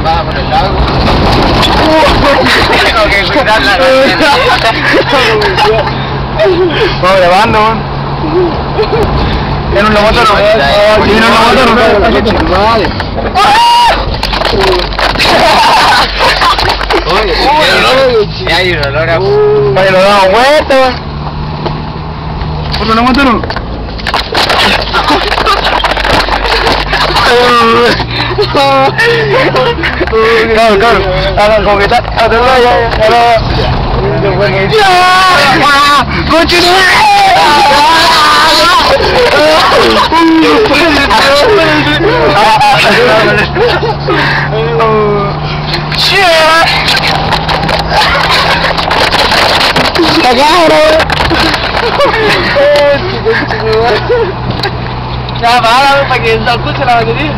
Va por el lago. Tengo que cuidar la Vamos grabando, man. Tiene un no. Tiene un lomoto, no. Oye, hay un olor a... Oye, lo damos vuelta. Otro no. Claro, claro. Hagan como que está. Hacerlo ya, ya. ¡Ya! Ya, para, para que se escuche la batería.